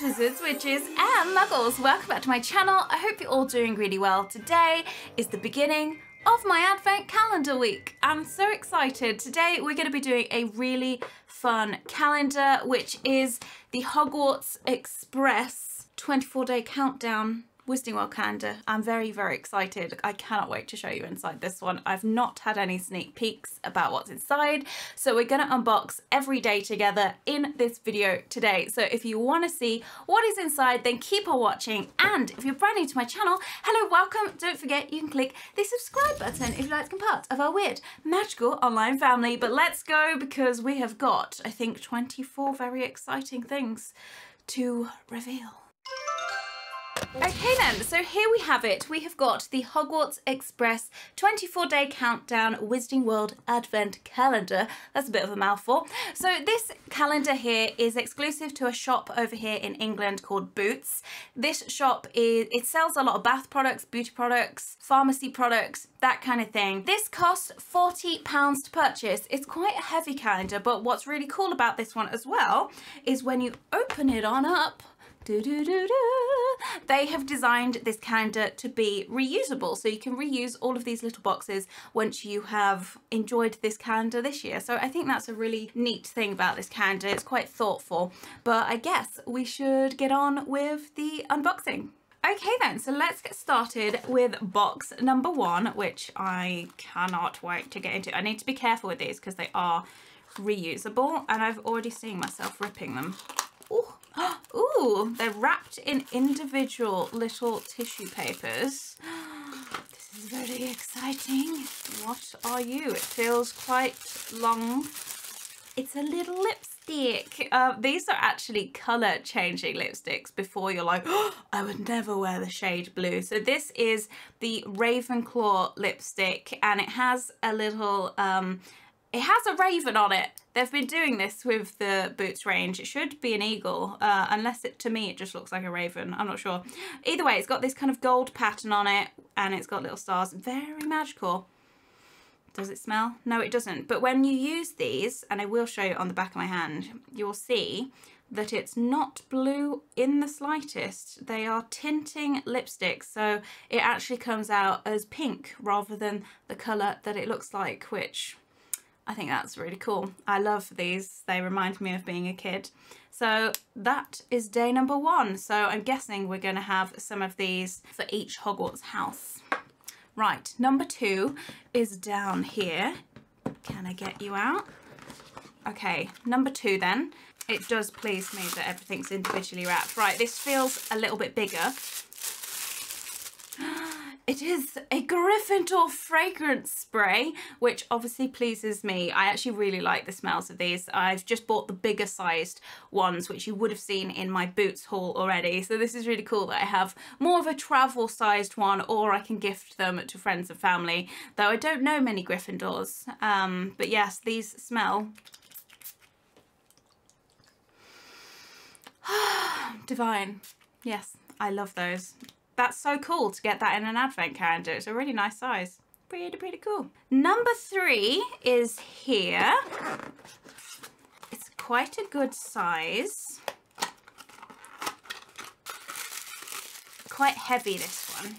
wizards, witches, and muggles. Welcome back to my channel. I hope you're all doing really well. Today is the beginning of my advent calendar week. I'm so excited. Today we're going to be doing a really fun calendar, which is the Hogwarts Express 24 day countdown Wizarding World calendar. I'm very, very excited. I cannot wait to show you inside this one. I've not had any sneak peeks about what's inside, so we're going to unbox every day together in this video today. So if you want to see what is inside, then keep on watching. And if you're brand new to my channel, hello, welcome. Don't forget you can click the subscribe button if you'd like to become part of our weird, magical online family. But let's go because we have got, I think, 24 very exciting things to reveal. Okay then, so here we have it. We have got the Hogwarts Express 24 day countdown Wizarding World Advent calendar. That's a bit of a mouthful. So this calendar here is exclusive to a shop over here in England called Boots. This shop is, it sells a lot of bath products, beauty products, pharmacy products, that kind of thing. This costs £40 to purchase. It's quite a heavy calendar, but what's really cool about this one as well is when you open it on up, they have designed this calendar to be reusable so you can reuse all of these little boxes once you have enjoyed this calendar this year so I think that's a really neat thing about this calendar it's quite thoughtful but I guess we should get on with the unboxing Okay then, so let's get started with box number one, which I cannot wait to get into. I need to be careful with these because they are reusable and I've already seen myself ripping them. Ooh. Ooh, they're wrapped in individual little tissue papers. This is very exciting. What are you? It feels quite long. It's a little lipstick. Uh, these are actually colour changing lipsticks before you're like, oh, I would never wear the shade blue. So this is the Ravenclaw lipstick and it has a little um, it has a raven on it. They've been doing this with the Boots range. It should be an eagle, uh, unless it to me it just looks like a raven. I'm not sure. Either way, it's got this kind of gold pattern on it and it's got little stars. Very magical. Does it smell? No, it doesn't. But when you use these, and I will show you on the back of my hand, you'll see that it's not blue in the slightest. They are tinting lipsticks, so it actually comes out as pink rather than the colour that it looks like, which I think that's really cool. I love these. They remind me of being a kid. So that is day number one. So I'm guessing we're going to have some of these for each Hogwarts house. Right, number two is down here. Can I get you out? Okay, number two then. It does please me that everything's individually wrapped. Right, this feels a little bit bigger it is a Gryffindor fragrance spray, which obviously pleases me. I actually really like the smells of these. I've just bought the bigger sized ones, which you would have seen in my Boots haul already. So this is really cool that I have more of a travel sized one or I can gift them to friends and family, though I don't know many Gryffindors. Um, but yes, these smell divine. Yes, I love those that's so cool to get that in an advent calendar. It's a really nice size. Pretty, pretty cool. Number three is here. It's quite a good size. Quite heavy, this one.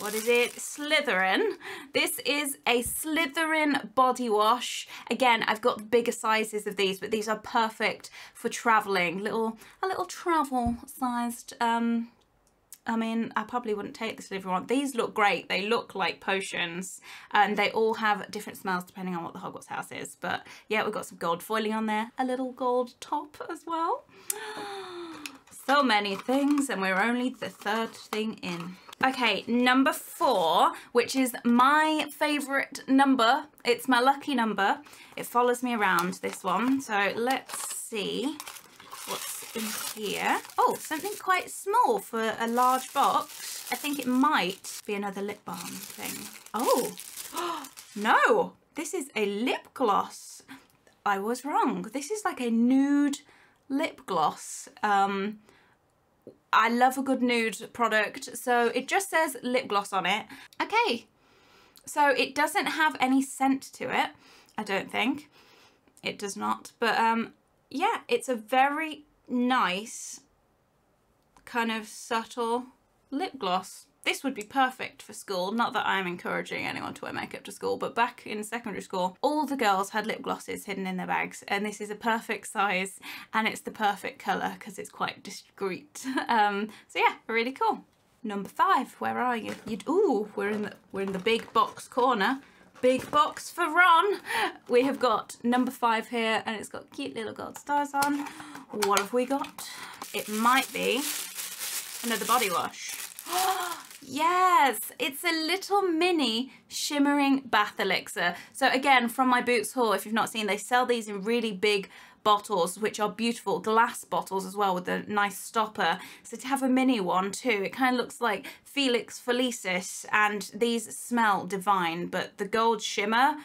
What is it? Slytherin. This is a Slytherin body wash. Again, I've got bigger sizes of these, but these are perfect for traveling. Little, a little travel sized um, I mean, I probably wouldn't take this if one. These look great. They look like potions and they all have different smells depending on what the Hogwarts house is. But yeah, we've got some gold foiling on there. A little gold top as well. So many things and we're only the third thing in. Okay, number four, which is my favourite number. It's my lucky number. It follows me around, this one. So let's see what's in here. Oh, something quite small for a large box. I think it might be another lip balm thing. Oh, no, this is a lip gloss. I was wrong. This is like a nude lip gloss. Um, I love a good nude product. So it just says lip gloss on it. Okay, so it doesn't have any scent to it, I don't think. It does not. But um, yeah, it's a very nice, kind of subtle lip gloss. This would be perfect for school. Not that I'm encouraging anyone to wear makeup to school, but back in secondary school, all the girls had lip glosses hidden in their bags, and this is a perfect size and it's the perfect colour because it's quite discreet. Um, so yeah, really cool. Number five, where are you? You'd, ooh, we're in the we're in the big box corner. Big box for Ron. We have got number five here, and it's got cute little gold stars on. What have we got? It might be another body wash. Yes, it's a little mini shimmering bath elixir. So again, from my Boots haul, if you've not seen, they sell these in really big bottles, which are beautiful glass bottles as well with a nice stopper. So to have a mini one too, it kind of looks like Felix Felicis and these smell divine, but the gold shimmer,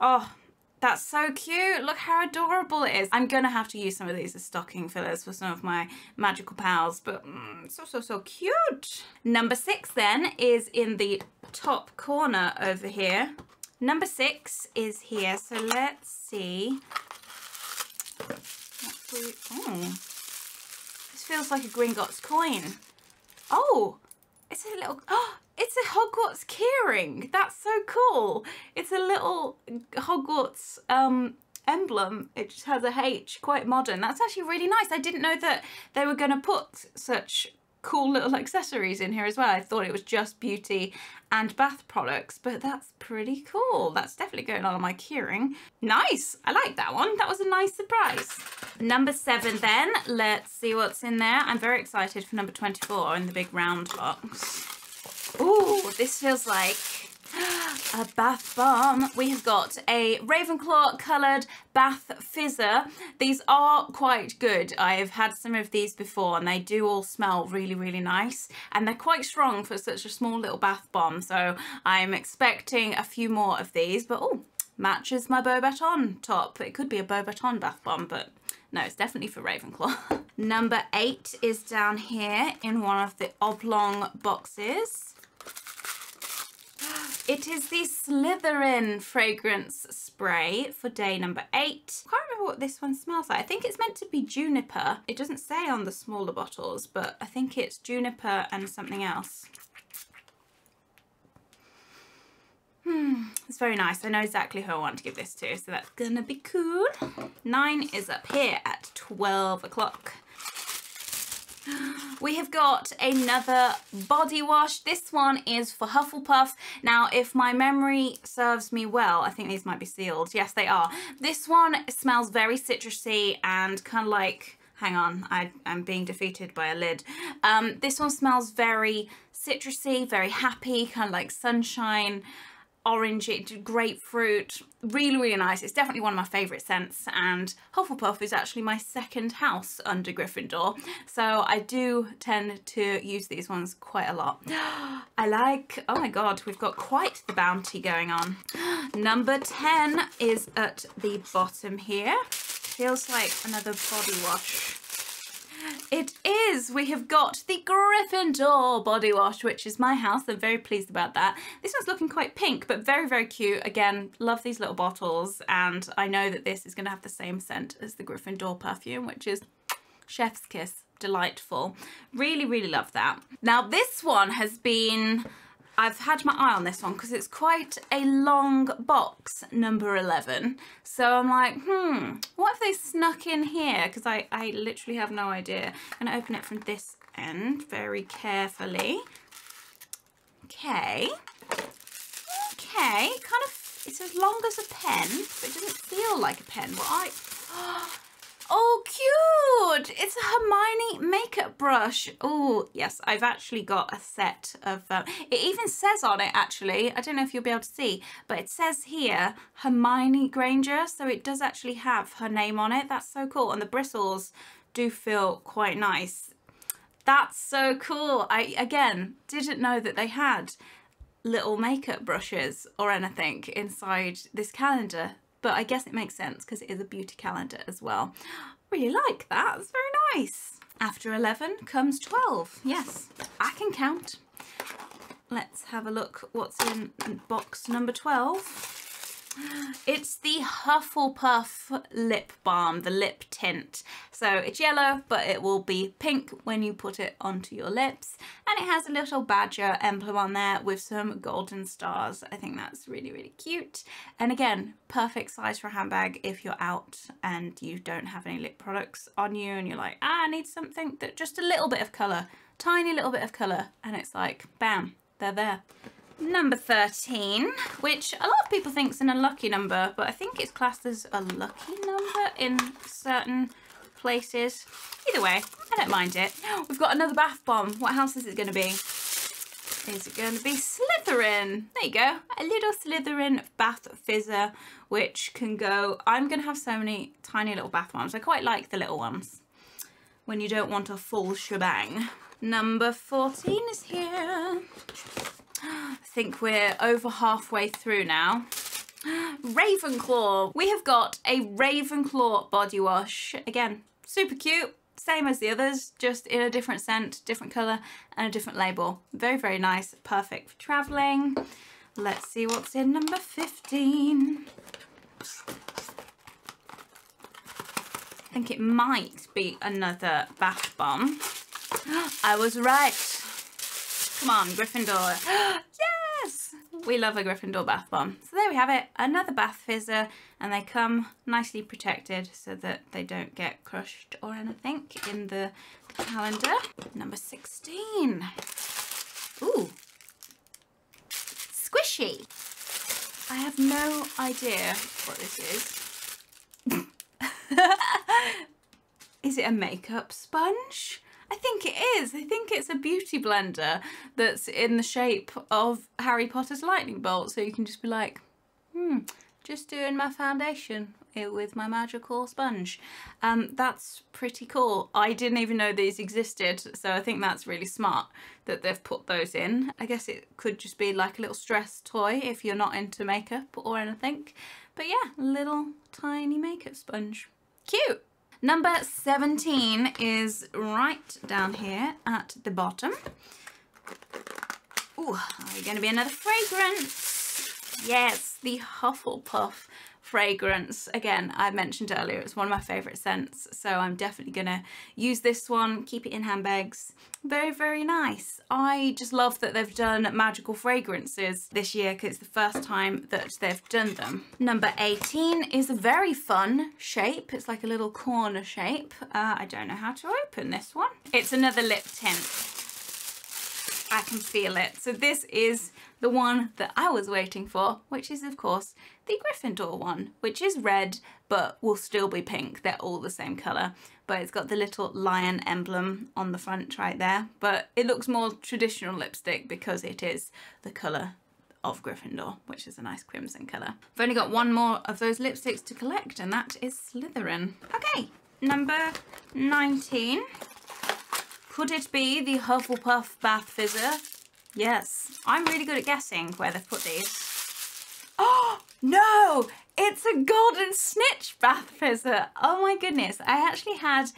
oh, that's so cute. Look how adorable it is. I'm going to have to use some of these as stocking fillers for some of my magical pals, but mm, so, so, so cute. Number six then is in the top corner over here. Number six is here, so let's see. Oh, this feels like a Gringotts coin. Oh, it's a little, oh, it's a Hogwarts keyring. That's so cool. It's a little Hogwarts um, emblem. It just has a H, quite modern. That's actually really nice. I didn't know that they were going to put such cool little accessories in here as well. I thought it was just beauty and bath products, but that's pretty cool. That's definitely going on on my keyring. Nice, I like that one. That was a nice surprise. Number seven then, let's see what's in there. I'm very excited for number 24 in the big round box. Ooh, this feels like a bath bomb. We have got a Ravenclaw coloured bath fizzer. These are quite good. I've had some of these before and they do all smell really, really nice. And they're quite strong for such a small little bath bomb. So I'm expecting a few more of these. But oh, matches my Beauxbaton top. It could be a Beauxbaton bath bomb, but no, it's definitely for Ravenclaw. Number eight is down here in one of the oblong boxes. It is the Slytherin fragrance spray for day number eight. I can't remember what this one smells like. I think it's meant to be juniper. It doesn't say on the smaller bottles, but I think it's juniper and something else. Hmm, it's very nice. I know exactly who I want to give this to, so that's gonna be cool. Nine is up here at 12 o'clock. We have got another body wash. This one is for Hufflepuff. Now, if my memory serves me well, I think these might be sealed. Yes, they are. This one smells very citrusy and kind of like hang on, I, am being defeated by a lid. Um, this one smells very citrusy, very happy, kind of like sunshine orange, grapefruit, really, really nice. It's definitely one of my favourite scents and Hufflepuff is actually my second house under Gryffindor. So I do tend to use these ones quite a lot. I like, oh my God, we've got quite the bounty going on. Number 10 is at the bottom here. Feels like another body wash. It is. We have got the Gryffindor body wash, which is my house. I'm very pleased about that. This one's looking quite pink, but very, very cute. Again, love these little bottles. And I know that this is going to have the same scent as the Gryffindor perfume, which is chef's kiss. Delightful. Really, really love that. Now, this one has been I've had my eye on this one because it's quite a long box, number 11. So I'm like, hmm, what if they snuck in here? Because I, I literally have no idea. I'm going to open it from this end very carefully. Okay. Okay, kind of, it's as long as a pen, but it doesn't feel like a pen. Well, I, Oh, cute! It's a Hermione makeup brush. Oh, yes, I've actually got a set of... Uh, it even says on it, actually, I don't know if you'll be able to see, but it says here, Hermione Granger, so it does actually have her name on it. That's so cool. And the bristles do feel quite nice. That's so cool. I, again, didn't know that they had little makeup brushes or anything inside this calendar but I guess it makes sense because it is a beauty calendar as well. Really like that, it's very nice. After 11 comes 12, yes, I can count. Let's have a look what's in box number 12. It's the Hufflepuff lip balm, the lip tint. So it's yellow, but it will be pink when you put it onto your lips. And it has a little badger emblem on there with some golden stars. I think that's really, really cute. And again, perfect size for a handbag if you're out and you don't have any lip products on you and you're like, ah, I need something that just a little bit of colour, tiny little bit of colour. And it's like, bam, they're there. Number 13, which a lot of people think is an unlucky number, but I think it's classed as a lucky number in certain places. Either way, I don't mind it. We've got another bath bomb. What house is it going to be? Is it going to be Slytherin? There you go. A little Slytherin bath fizzer, which can go... I'm going to have so many tiny little bath bombs. I quite like the little ones when you don't want a full shebang. Number 14 is here. I think we're over halfway through now. Ravenclaw. We have got a Ravenclaw body wash. Again, super cute. Same as the others, just in a different scent, different colour and a different label. Very, very nice. Perfect for travelling. Let's see what's in number 15. I think it might be another bath bomb. I was right. Come on, Gryffindor. yes! We love a Gryffindor bath bomb. So there we have it, another bath fizzer, and they come nicely protected so that they don't get crushed or anything in the calendar. Number 16. Ooh. Squishy. I have no idea what this is. is it a makeup sponge? I think it is. I think it's a beauty blender that's in the shape of Harry Potter's lightning bolt. So you can just be like, hmm, just doing my foundation with my magical sponge. Um, that's pretty cool. I didn't even know these existed, so I think that's really smart that they've put those in. I guess it could just be like a little stress toy if you're not into makeup or anything. But yeah, little tiny makeup sponge. Cute! Number 17 is right down here at the bottom. Ooh, going to be another fragrance? Yes, the Hufflepuff fragrance. Again, I mentioned earlier, it's one of my favourite scents, so I'm definitely to use this one, keep it in handbags. Very, very nice. I just love that they've done magical fragrances this year because it's the first time that they've done them. Number 18 is a very fun shape. It's like a little corner shape. Uh, I don't know how to open this one. It's another lip tint. I can feel it. So this is the one that I was waiting for, which is of course the Gryffindor one, which is red, but will still be pink. They're all the same colour, but it's got the little lion emblem on the front right there. But it looks more traditional lipstick because it is the colour of Gryffindor, which is a nice crimson colour. I've only got one more of those lipsticks to collect, and that is Slytherin. Okay, number 19. Could it be the Hufflepuff Bath Fizzer? Yes. I'm really good at guessing where they've put these. Oh, no! It's a Golden Snitch Bath Fizzer. Oh my goodness. I actually had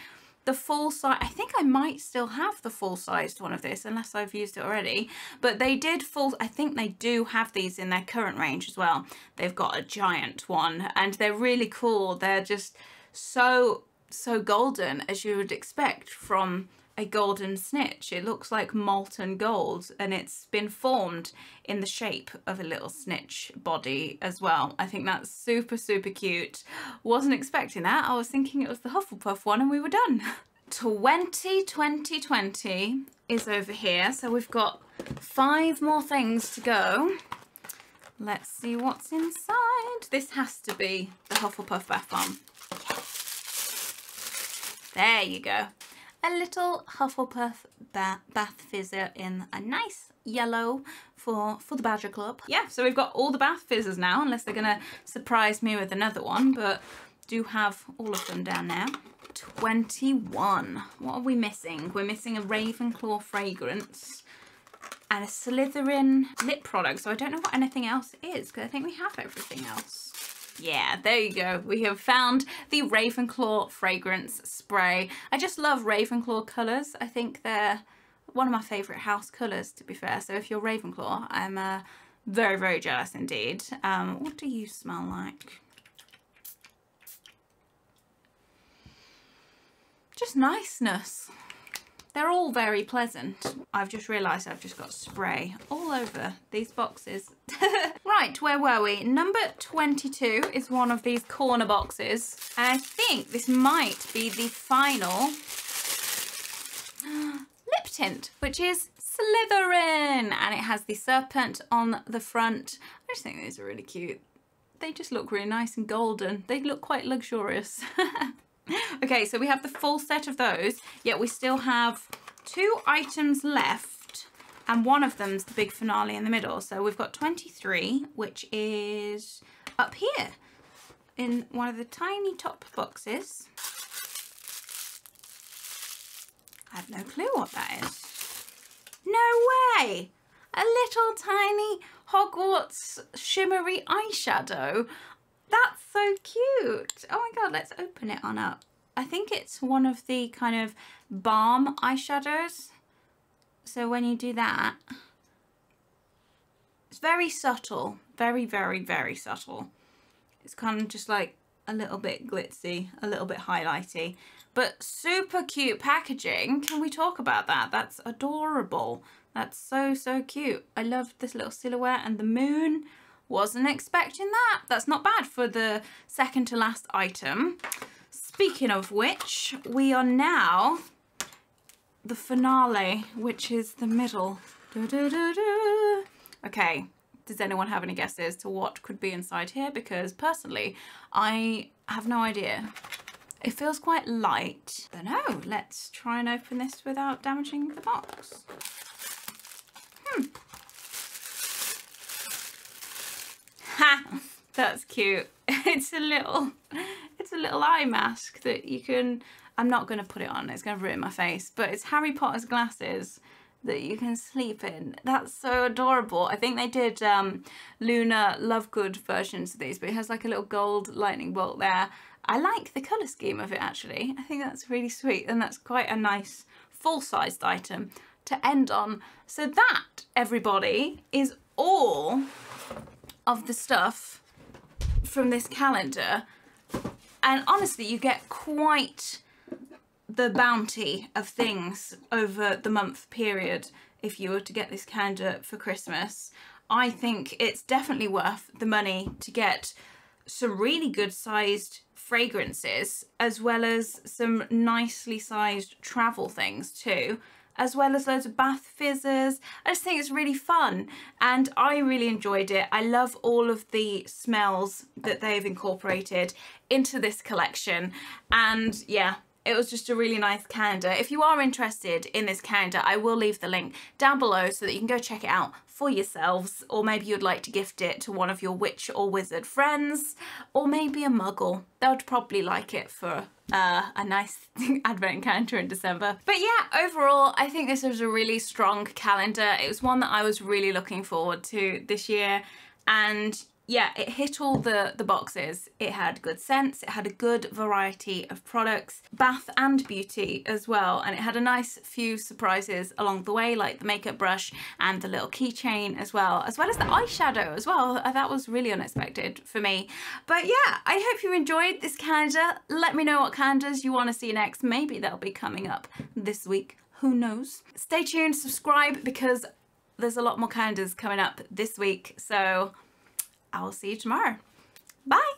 the full size, I think I might still have the full sized one of this unless I've used it already, but they did full, I think they do have these in their current range as well. They've got a giant one and they're really cool. They're just so, so golden as you would expect from a golden snitch. It looks like molten gold and it's been formed in the shape of a little snitch body as well. I think that's super, super cute. Wasn't expecting that. I was thinking it was the Hufflepuff one and we were done. 20 2020 is over here. So we've got five more things to go. Let's see what's inside. This has to be the Hufflepuff bath bomb. Yes. There you go a little Hufflepuff ba bath fizzer in a nice yellow for, for the Badger Club. Yeah, so we've got all the bath fizzers now, unless they're gonna surprise me with another one, but do have all of them down there. 21. What are we missing? We're missing a Ravenclaw fragrance and a Slytherin lip product. So I don't know what anything else is because I think we have everything else. Yeah, there you go. We have found the Ravenclaw fragrance spray. I just love Ravenclaw colours. I think they're one of my favourite house colours, to be fair. So if you're Ravenclaw, I'm uh, Very, very jealous indeed. Um, what do you smell like? Just niceness. They're all very pleasant. I've just realised I've just got spray all over these boxes. right, where were we? Number 22 is one of these corner boxes. And I think this might be the final lip tint, which is Slytherin. And it has the serpent on the front. I just think these are really cute. They just look really nice and golden. They look quite luxurious. okay, so we have the full set of those, yet we still have two items left, and one of them's the big finale in the middle. So we've got 23, which is up here in one of the tiny top boxes. I have no clue what that is. No way! A little tiny Hogwarts shimmery eyeshadow. That's so cute. Oh my god, let's open it on up. I think it's one of the kind of balm eyeshadows. So when you do that, it's very subtle. Very, very, very subtle. It's kind of just like a little bit glitzy, a little bit highlighty, but super cute packaging. Can we talk about that? That's adorable. That's so, so cute. I love this little silhouette and the moon. Wasn't expecting that. That's not bad for the second to last item. Speaking of which, we are now the finale, which is the middle. Da, da, da, okay, does anyone have any guesses to what could be inside here? Because personally, I have no idea. It feels quite light. But no, let's try and open this without damaging the box. Hmm. That's cute. It's a little, it's a little eye mask that you can, I'm not going to put it on, it's going to ruin my face, but it's Harry Potter's glasses that you can sleep in. That's so adorable. I think they did um, Luna Lovegood versions of these, but it has like a little gold lightning bolt there. I like the colour scheme of it actually. I think that's really sweet and that's quite a nice full-sized item to end on. So that, everybody, is all of the stuff from this calendar and honestly you get quite the bounty of things over the month period if you were to get this calendar for Christmas. I think it's definitely worth the money to get some really good sized fragrances as well as some nicely sized travel things too as well as loads of bath fizzers. I just think it's really fun and I really enjoyed it. I love all of the smells that they've incorporated into this collection and yeah, it was just a really nice calendar. If you are interested in this calendar, I will leave the link down below so that you can go check it out for yourselves or maybe you'd like to gift it to one of your witch or wizard friends or maybe a muggle. They would probably like it for uh, a nice advent calendar in December. But yeah, overall, I think this was a really strong calendar. It was one that I was really looking forward to this year. And yeah, it hit all the, the boxes. It had good scents, it had a good variety of products, bath and beauty as well, and it had a nice few surprises along the way, like the makeup brush and the little keychain as well, as well as the eyeshadow as well. Uh, that was really unexpected for me. But yeah, I hope you enjoyed this calendar. Let me know what calendars you want to see next. Maybe they'll be coming up this week. Who knows? Stay tuned, subscribe, because there's a lot more calendars coming up this week. So I will see you tomorrow. Bye!